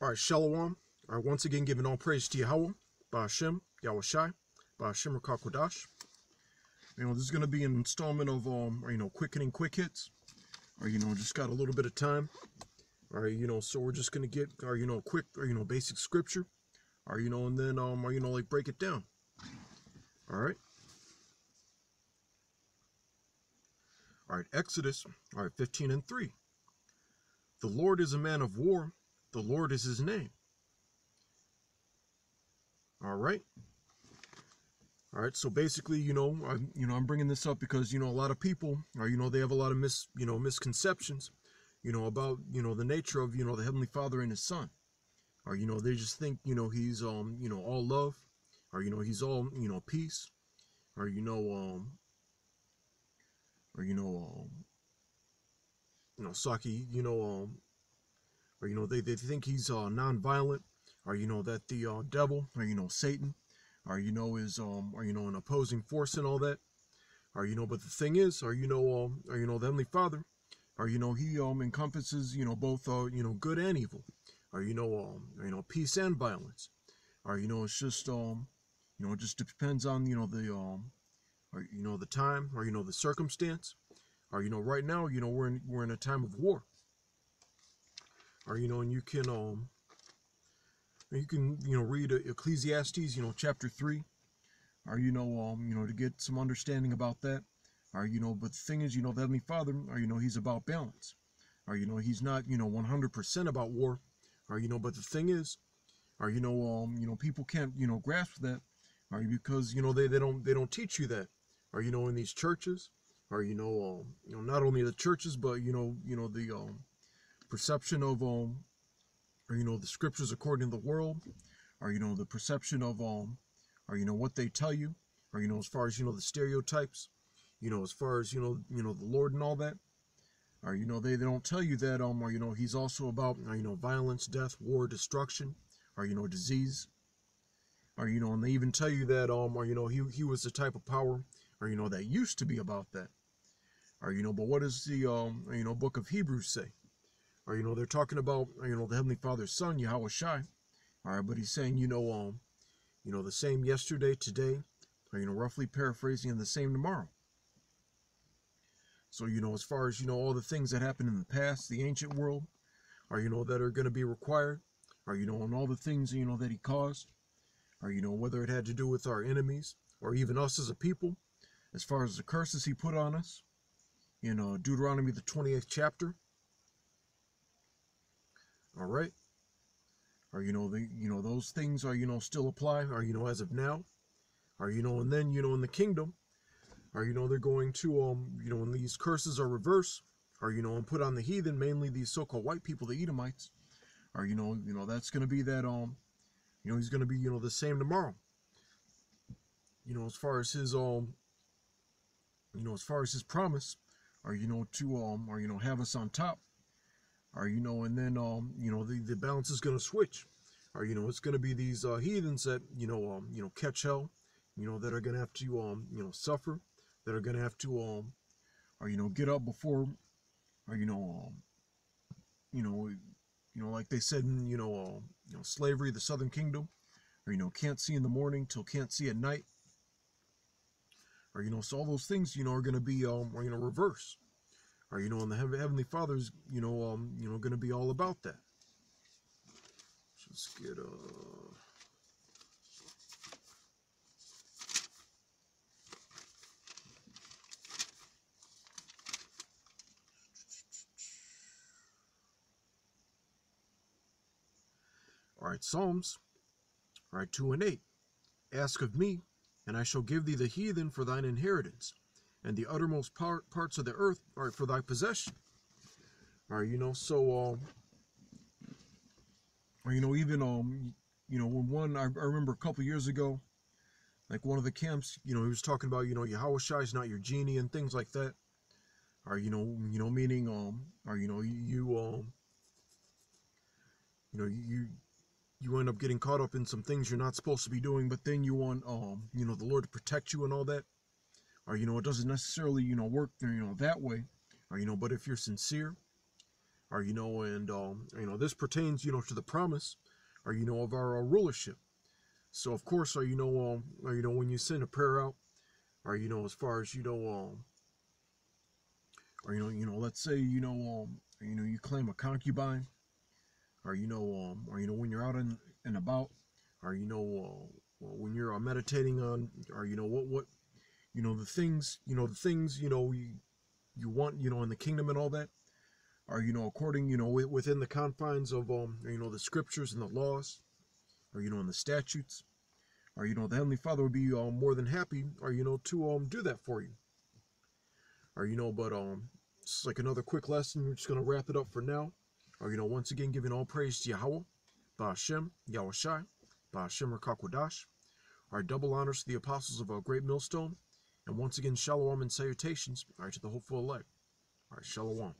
All right, Shalom. All right, once again, giving all praise to Yahweh, Ba'ashem, Yahushai, Ba'ashem Ruach HaKodesh. You know, this is going to be an installment of, um, or, you know, quickening quick hits. Or, you know, just got a little bit of time. Or, you know, so we're just going to get, or, you know, quick, or, you know, basic scripture. Or, you know, and then, um, or, you know, like break it down. All right. All right, Exodus, all right, 15 and 3. The Lord is a man of war, the Lord is his name. All right. All right. So basically, you know, I'm, you know, I'm bringing this up because you know a lot of people are, you know, they have a lot of mis, you know, misconceptions, you know, about you know the nature of you know the Heavenly Father and His Son, or you know they just think you know He's um you know all love, or you know He's all you know peace, or you know um, or you know um, you know Saki, you know um, or you know they they think He's uh non-violent, or you know that the uh, devil, or you know Satan or you know is um or you know an opposing force and all that or you know but the thing is or you know um or you know the heavenly father or you know he um encompasses you know both uh you know good and evil or you know um or, you know peace and violence or you know it's just um you know it just depends on you know the um or you know the time or you know the circumstance or you know right now you know we're in we're in a time of war or you know and you can um you can you know read ecclesiastes you know chapter 3 or you know um you know to get some understanding about that or you know but the thing is you know the heavenly father or you know he's about balance or you know he's not you know 100% about war or you know but the thing is or you know um you know people can't you know grasp that or because you know they, they don't they don't teach you that or you know in these churches or you know um you know not only the churches but you know you know the um perception of um or you know the scriptures according to the world or you know the perception of um or you know what they tell you or you know as far as you know the stereotypes you know as far as you know you know the lord and all that or you know they, they don't tell you that um or you know he's also about you know violence death war destruction or you know disease or you know and they even tell you that um or you know he, he was the type of power or you know that used to be about that or you know but what does the um you know book of hebrews say or you know they're talking about you know the heavenly father's son Yahweh Shai all right but he's saying you know um you know the same yesterday today or you know roughly paraphrasing and the same tomorrow so you know as far as you know all the things that happened in the past the ancient world or you know that are going to be required or you know and all the things you know that he caused or you know whether it had to do with our enemies or even us as a people as far as the curses he put on us in uh, Deuteronomy the 28th chapter all right or you know the you know those things are you know still apply or you know as of now or you know and then you know in the kingdom or you know they're going to um you know when these curses are reversed or you know and put on the heathen mainly these so-called white people the edomites or you know you know that's going to be that um you know he's going to be you know the same tomorrow you know as far as his um you know as far as his promise or you know to um or you know have us on top or you know and then um you know the, the balance is going to switch or you know it's going to be these uh, heathens that you know um you know catch hell you know that are going to have to um you know suffer that are going to have to um or you know get up before or you know um you know you know like they said in you know uh, you know slavery the southern kingdom or you know can't see in the morning till can't see at night or you know so all those things you know are going to be um or, you know reverse or you know and the heavenly father's you know um you know going to be all about that. Let's get uh all right psalms all right 2 and 8 ask of me and i shall give thee the heathen for thine inheritance and the uttermost part, parts of the earth are for thy possession. All right, you know, so, um, you know, even, um, you know, when one, I, I remember a couple years ago, like one of the camps, you know, he was talking about, you know, Yahweh Shai is not your genie and things like that. Or, you know, you know, meaning, um, or, you know, you, you um, you know, you, you end up getting caught up in some things you're not supposed to be doing, but then you want, um, you know, the Lord to protect you and all that or you know it doesn't necessarily you know work you know that way or you know but if you're sincere or you know, and um, you know, this pertains, you know, to the promise, or you know, of our uh, rulership. So of course, or you know, um, you know, when you send a prayer out, or you know, as far as you know, um, or you know, you know, let's say you know, um, you know, you claim a concubine, or you know, um, or you know, when you're out and, and about, or you know, uh, when you're uh, meditating on, or you know, what what, you know, the things, you know, the things, you know, you you want, you know, in the kingdom and all that, are you know, according, you know, within the confines of, um, you know, the scriptures and the laws, or you know, in the statutes, or you know, the heavenly Father would be um, more than happy, or you know, to um do that for you, or you know, but um, it's like another quick lesson. We're just gonna wrap it up for now. Or, you know, once again, giving all praise to Yahweh, Ba'ashem, Yahushai, Ba'ashem Ruach HaKodesh. Our double honors to the apostles of our great millstone. And once again, shalom and salutations, right, to the hopeful elect. All right, shalom.